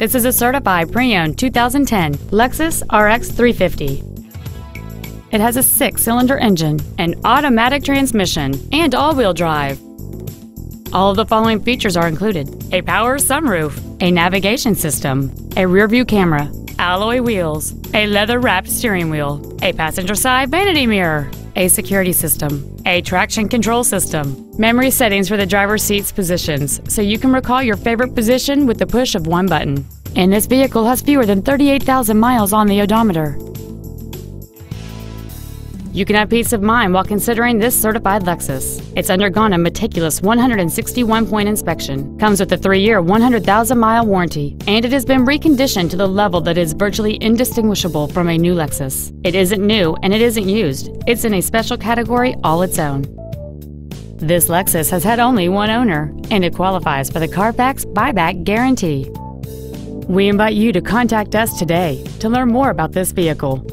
This is a certified pre-owned 2010 Lexus RX 350. It has a six-cylinder engine, an automatic transmission, and all-wheel drive. All of the following features are included. A power sunroof, a navigation system, a rear-view camera, alloy wheels, a leather-wrapped steering wheel, a passenger side vanity mirror, a security system, a traction control system, memory settings for the driver's seat's positions so you can recall your favorite position with the push of one button. And this vehicle has fewer than 38,000 miles on the odometer. You can have peace of mind while considering this certified Lexus. It's undergone a meticulous 161 point inspection, comes with a 3 year, 100,000 mile warranty, and it has been reconditioned to the level that is virtually indistinguishable from a new Lexus. It isn't new and it isn't used, it's in a special category all its own. This Lexus has had only one owner, and it qualifies for the Carfax buyback guarantee. We invite you to contact us today to learn more about this vehicle.